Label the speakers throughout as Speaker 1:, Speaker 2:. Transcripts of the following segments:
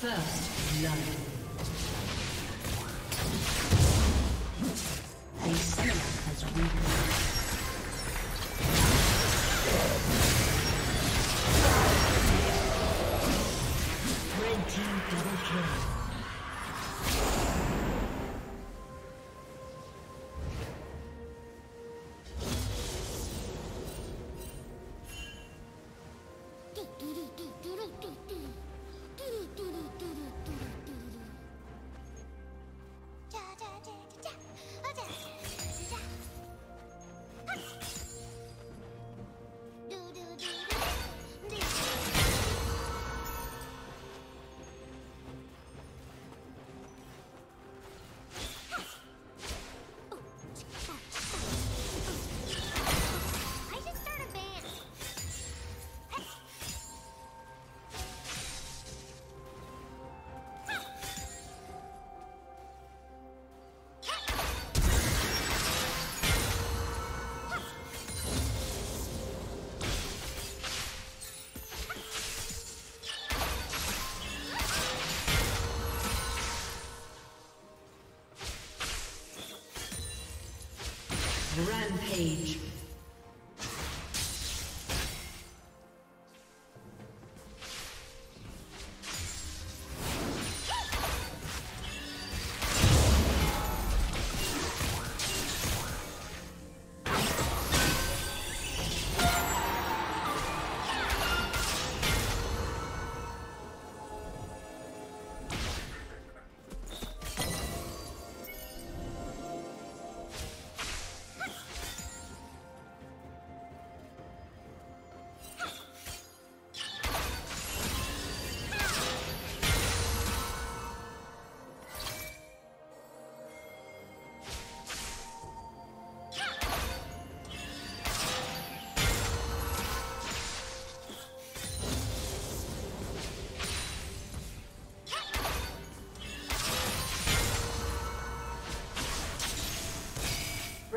Speaker 1: First blood. Rampage.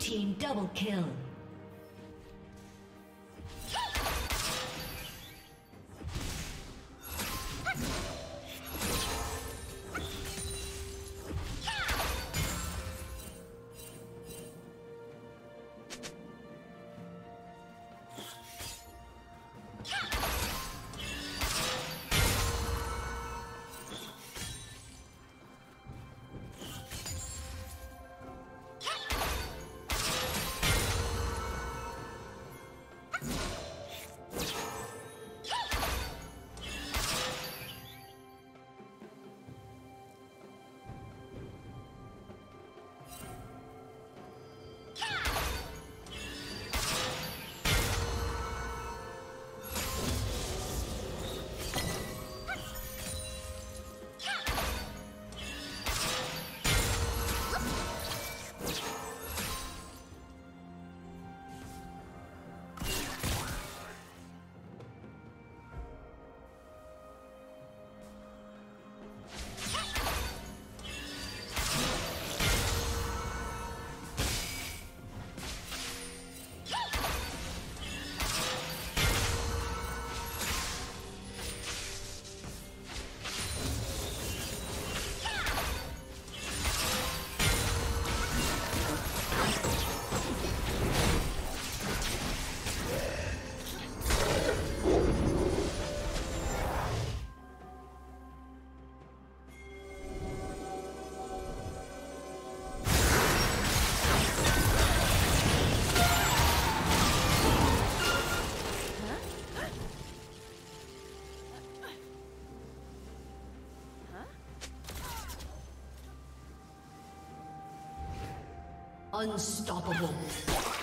Speaker 1: Team double kill. Unstoppable.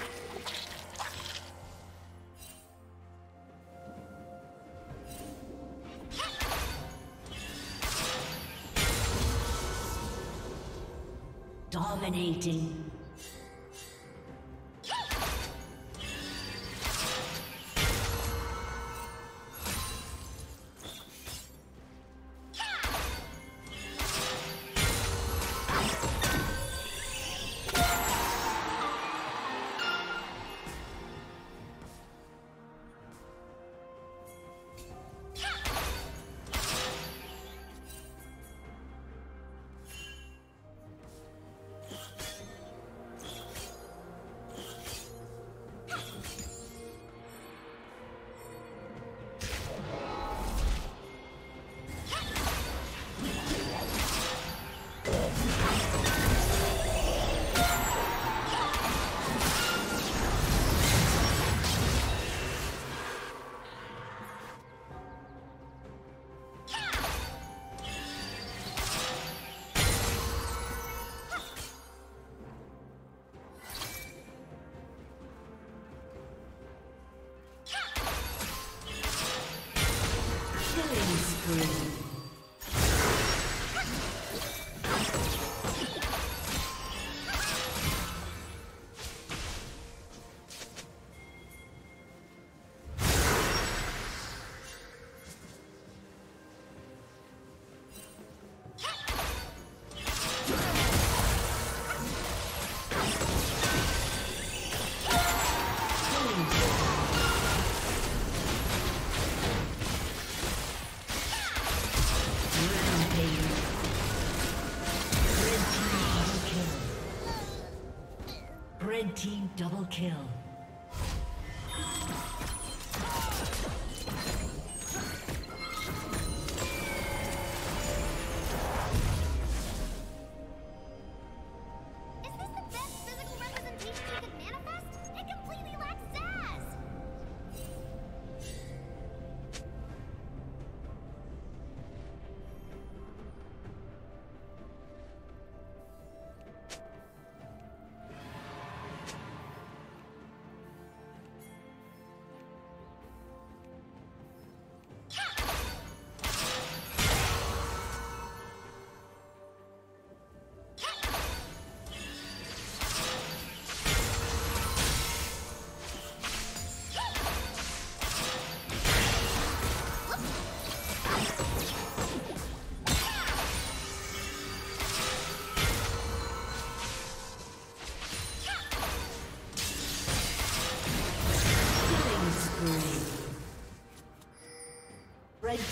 Speaker 1: kill.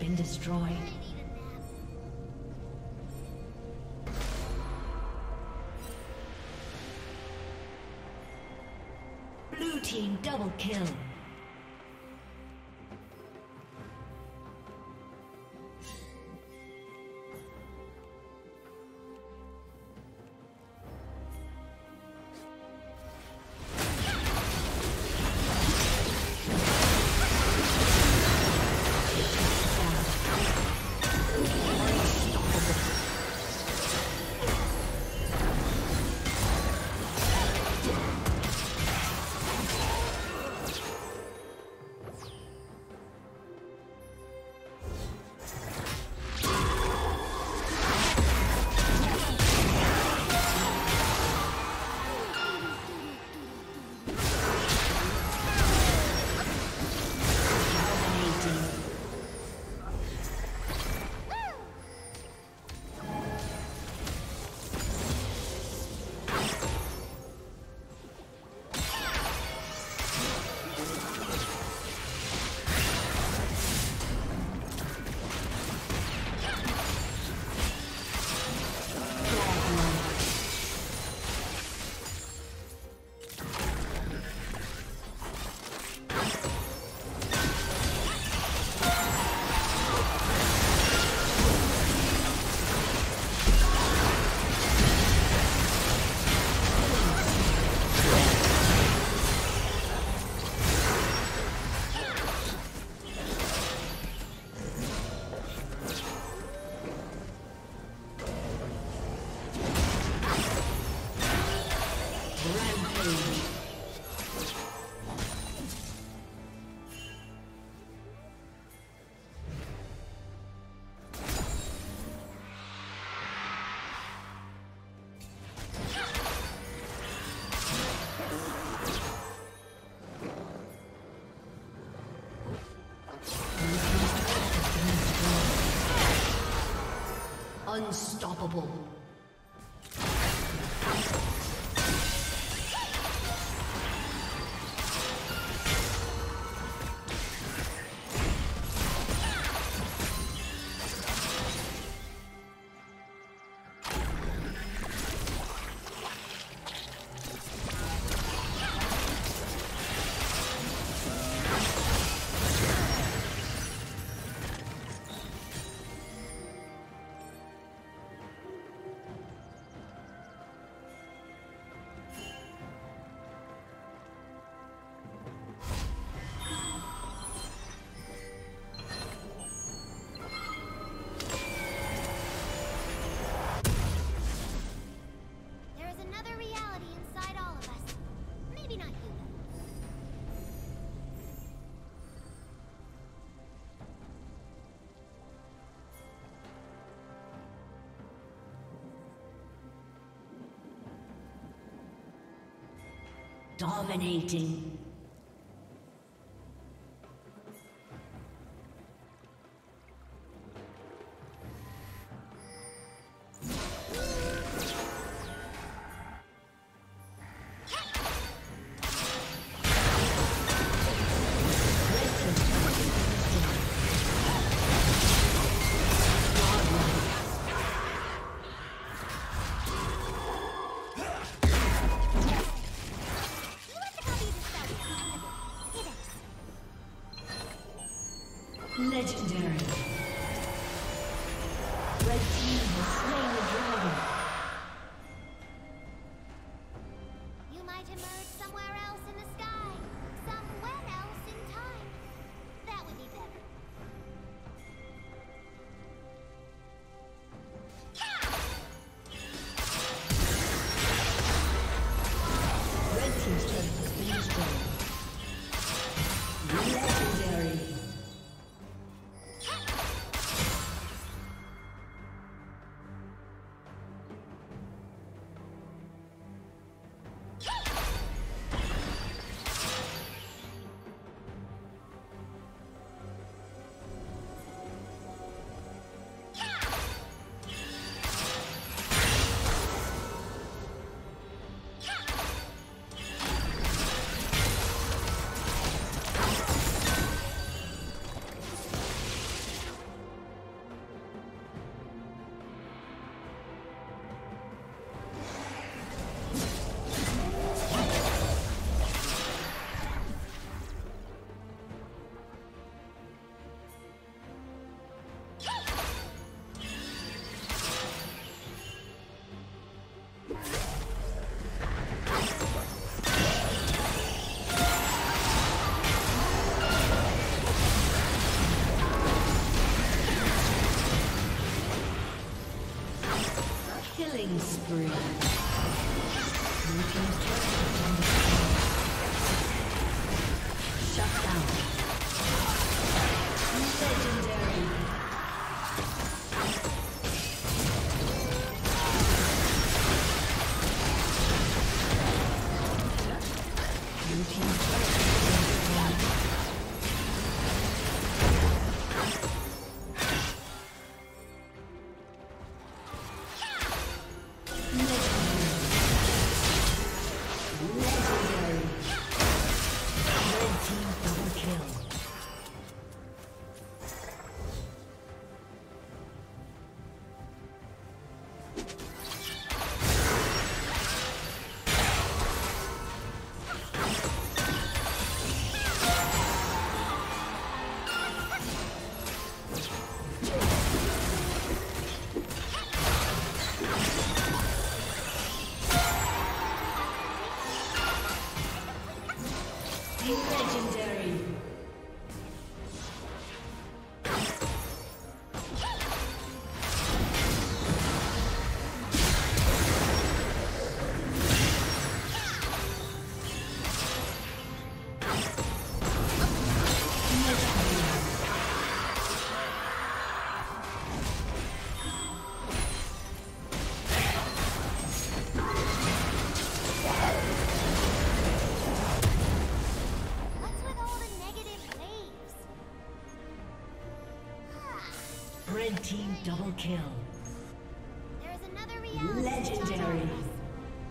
Speaker 1: Been destroyed. Blue Team double kill. Unstoppable. Dominating. Legendary. Blue team's turret Red team double kill.
Speaker 2: There's another reality.
Speaker 1: Legendary.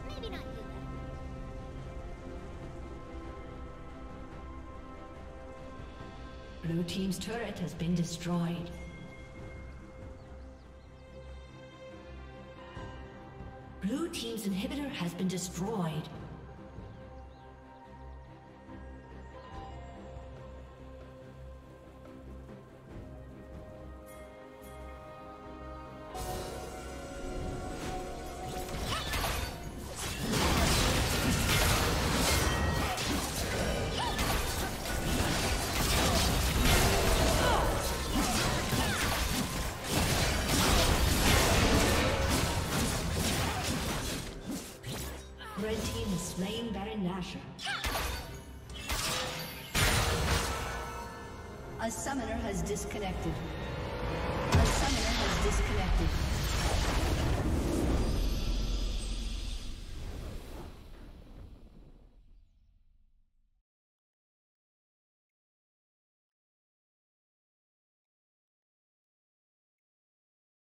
Speaker 2: Maybe not you.
Speaker 1: Blue team's turret has been destroyed. Blue team's inhibitor has been destroyed. Nashor. A summoner has disconnected. A summoner has disconnected.